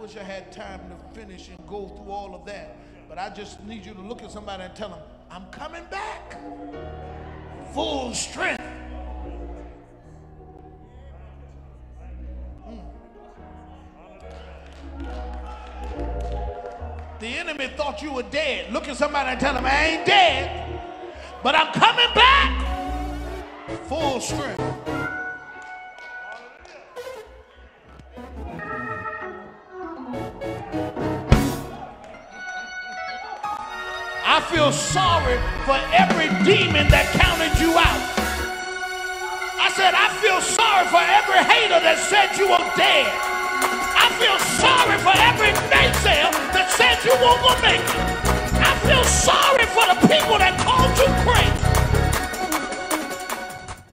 wish I had time to finish and go through all of that. But I just need you to look at somebody and tell them, I'm coming back. Full strength. Hmm. The enemy thought you were dead. Look at somebody and tell them, I ain't dead, but I'm coming back. Full strength. I feel sorry for every demon that counted you out. I said, I feel sorry for every hater that said you were dead. I feel sorry for every naysayer that said you going to make it. I feel sorry